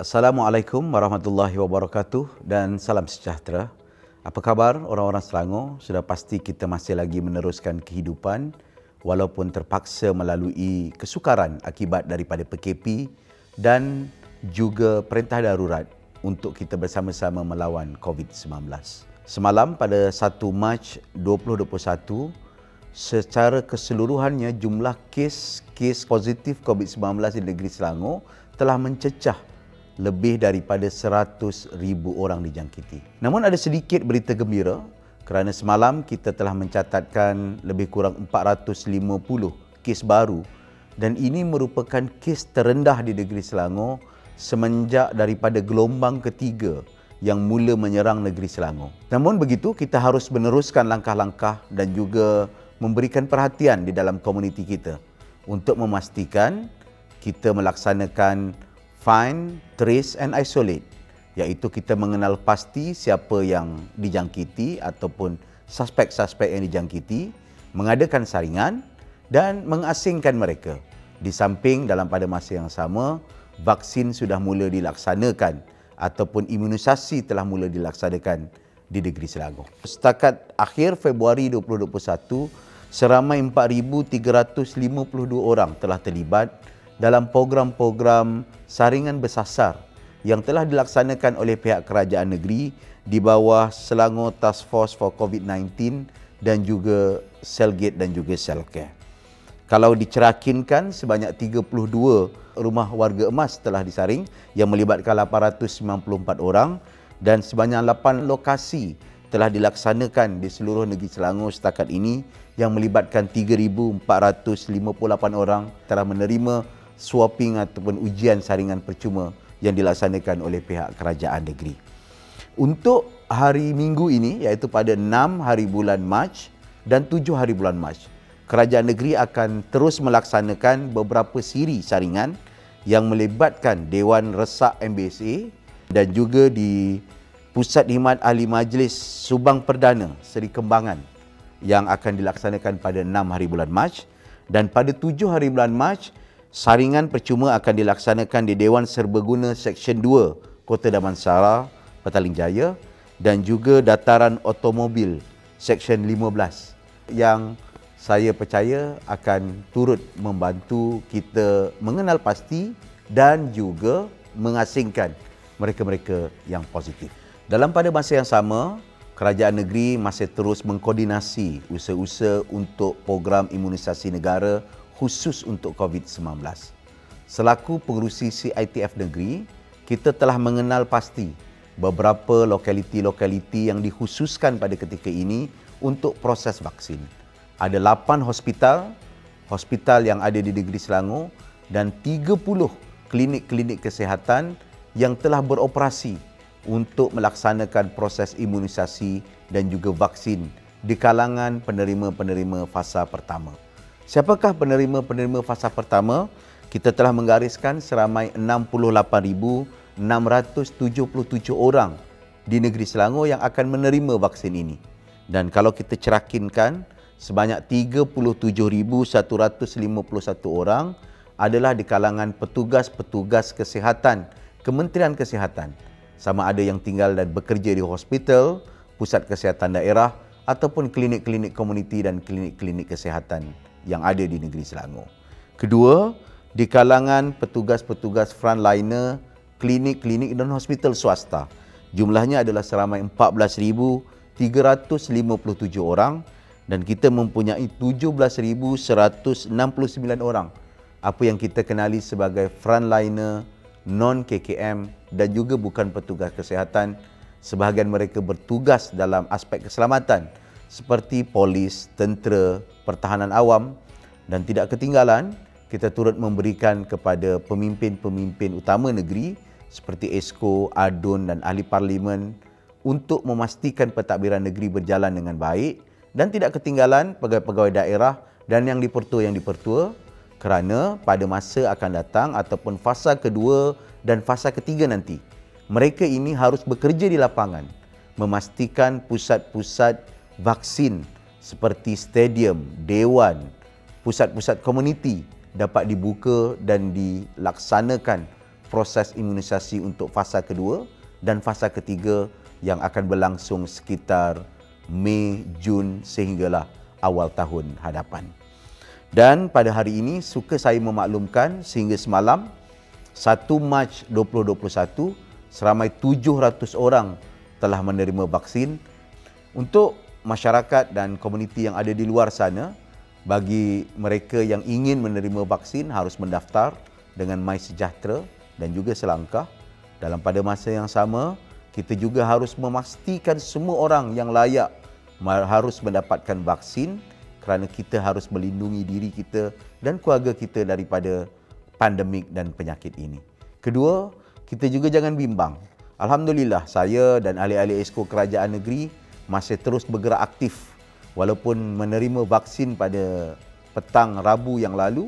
Assalamualaikum warahmatullahi wabarakatuh dan salam sejahtera. Apa khabar orang-orang Selangor? Sudah pasti kita masih lagi meneruskan kehidupan walaupun terpaksa melalui kesukaran akibat daripada PKP dan juga perintah darurat untuk kita bersama-sama melawan COVID-19. Semalam pada 1 Mac 2021, secara keseluruhannya jumlah kes-kes positif COVID-19 di negeri Selangor telah mencecah lebih daripada 100,000 orang dijangkiti. Namun ada sedikit berita gembira kerana semalam kita telah mencatatkan lebih kurang 450 kes baru dan ini merupakan kes terendah di negeri Selangor semenjak daripada gelombang ketiga yang mula menyerang negeri Selangor. Namun begitu, kita harus meneruskan langkah-langkah dan juga memberikan perhatian di dalam komuniti kita untuk memastikan kita melaksanakan find, trace and isolate iaitu kita mengenal pasti siapa yang dijangkiti ataupun suspek-suspek yang dijangkiti, mengadakan saringan dan mengasingkan mereka. Di samping dalam pada masa yang sama, vaksin sudah mula dilaksanakan ataupun imunisasi telah mula dilaksanakan di negeri Selangor. Setakat akhir Februari 2021, seramai 4,352 orang telah terlibat dalam program-program saringan bersasar yang telah dilaksanakan oleh pihak kerajaan negeri di bawah Selangor Task Force for COVID-19 dan juga Cellgate dan juga Cellcare. Kalau dicerakinkan sebanyak 32 rumah warga emas telah disaring yang melibatkan 894 orang dan sebanyak 8 lokasi telah dilaksanakan di seluruh negeri Selangor setakat ini yang melibatkan 3,458 orang telah menerima swapping ataupun ujian saringan percuma yang dilaksanakan oleh pihak kerajaan negeri. Untuk hari minggu ini iaitu pada 6 hari bulan Mac dan 7 hari bulan Mac, kerajaan negeri akan terus melaksanakan beberapa siri saringan yang melibatkan Dewan Resak MBSA dan juga di Pusat Himat Ahli Majlis Subang Perdana Seri Kembangan yang akan dilaksanakan pada 6 hari bulan Mac dan pada 7 hari bulan Mac saringan percuma akan dilaksanakan di Dewan Serbaguna Seksyen 2 Kota Damansara Petaling Jaya dan juga dataran automobil Seksyen 15 yang saya percaya akan turut membantu kita mengenal pasti dan juga mengasingkan mereka-mereka yang positif. Dalam pada masa yang sama, kerajaan negeri masih terus mengkoordinasi usaha-usaha untuk program imunisasi negara khusus untuk COVID-19. Selaku pengurusi CITF negeri, kita telah mengenal pasti beberapa lokaliti-lokaliti yang dikhususkan pada ketika ini untuk proses vaksin. Ada 8 hospital, hospital yang ada di negeri Selangor dan 30 klinik-klinik kesihatan yang telah beroperasi untuk melaksanakan proses imunisasi dan juga vaksin di kalangan penerima-penerima fasa pertama. Siapakah penerima-penerima fasa pertama? Kita telah menggariskan seramai 68,000 677 orang di negeri Selangor yang akan menerima vaksin ini. Dan kalau kita cerakinkan, sebanyak 37,151 orang adalah di kalangan petugas-petugas kesihatan Kementerian Kesihatan. Sama ada yang tinggal dan bekerja di hospital, pusat kesihatan daerah ataupun klinik-klinik komuniti dan klinik-klinik kesihatan yang ada di negeri Selangor. Kedua, di kalangan petugas-petugas frontliner klinik-klinik dan hospital swasta. Jumlahnya adalah seramai 14,357 orang dan kita mempunyai 17,169 orang apa yang kita kenali sebagai frontliner non-KKM dan juga bukan petugas kesihatan. Sebahagian mereka bertugas dalam aspek keselamatan seperti polis, tentera, pertahanan awam dan tidak ketinggalan kita turut memberikan kepada pemimpin-pemimpin utama negeri seperti Esko, Adun dan ahli parlimen untuk memastikan pentadbiran negeri berjalan dengan baik dan tidak ketinggalan pegawai-pegawai daerah dan yang dipertua yang dipertua kerana pada masa akan datang ataupun fasa kedua dan fasa ketiga nanti mereka ini harus bekerja di lapangan memastikan pusat-pusat vaksin seperti stadium, dewan, pusat-pusat komuniti dapat dibuka dan dilaksanakan proses imunisasi untuk fasa kedua dan fasa ketiga yang akan berlangsung sekitar Mei, Jun sehinggalah awal tahun hadapan. Dan pada hari ini suka saya memaklumkan sehingga semalam 1 Mac 2021 seramai 700 orang telah menerima vaksin untuk masyarakat dan komuniti yang ada di luar sana bagi mereka yang ingin menerima vaksin harus mendaftar dengan MySejahtera dan juga selangkah dalam pada masa yang sama kita juga harus memastikan semua orang yang layak harus mendapatkan vaksin kerana kita harus melindungi diri kita dan keluarga kita daripada pandemik dan penyakit ini. Kedua, kita juga jangan bimbang. Alhamdulillah saya dan ahli-ahli esko kerajaan negeri masih terus bergerak aktif walaupun menerima vaksin pada petang Rabu yang lalu.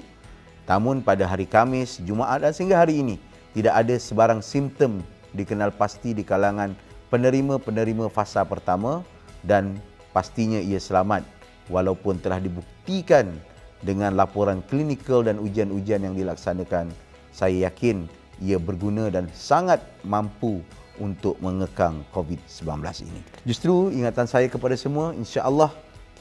Namun pada hari Kamis, Jumaat dan sehingga hari ini tidak ada sebarang simptom dikenal pasti di kalangan penerima-penerima fasa pertama dan pastinya ia selamat walaupun telah dibuktikan dengan laporan klinikal dan ujian-ujian yang dilaksanakan. Saya yakin ia berguna dan sangat mampu untuk mengekang COVID-19 ini. Justru ingatan saya kepada semua, insya-Allah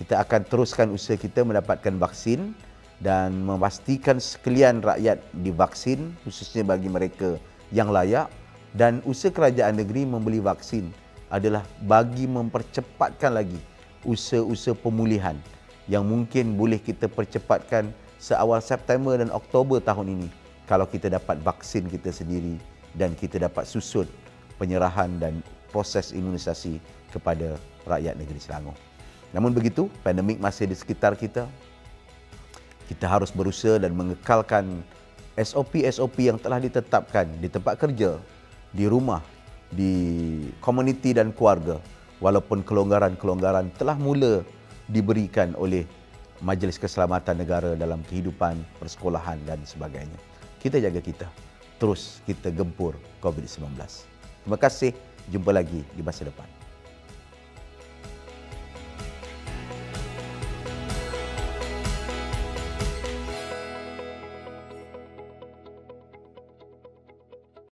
kita akan teruskan usaha kita mendapatkan vaksin dan memastikan sekalian rakyat divaksin khususnya bagi mereka yang layak dan usaha kerajaan negeri membeli vaksin adalah bagi mempercepatkan lagi usaha-usaha pemulihan yang mungkin boleh kita percepatkan seawal September dan Oktober tahun ini kalau kita dapat vaksin kita sendiri dan kita dapat susut penyerahan dan proses imunisasi kepada rakyat negeri Selangor. Namun begitu, pandemik masih di sekitar kita. Kita harus berusaha dan mengekalkan SOP-SOP yang telah ditetapkan di tempat kerja, di rumah, di komuniti dan keluarga. Walaupun kelonggaran-kelonggaran telah mula diberikan oleh Majlis Keselamatan Negara dalam kehidupan persekolahan dan sebagainya. Kita jaga kita. Terus kita gempur COVID-19. Terima kasih. Jumpa lagi di masa depan.